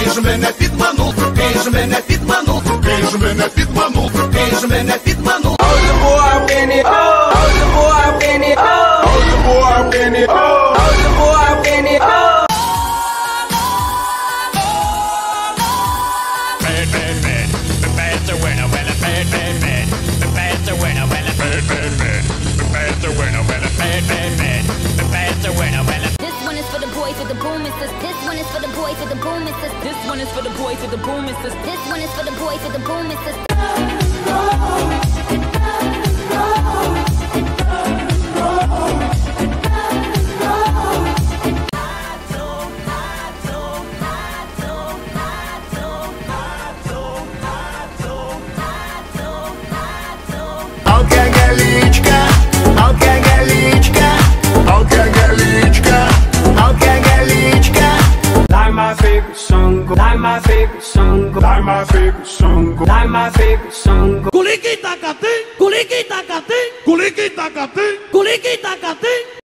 Quem ж мене підманув, quem ж мене підманув, quem ж мене підманув, quem ж мене підманув. Boys with the boom and sis. This one is for the boys with the boom and. This one is for the boys with the boom and. This one is for the boys with the boom favorite song. Like my favorite song. Like my favorite song. Like my favorite song. go- Kuliki takating, kuliki takating, kuliki takating, kuliki takating.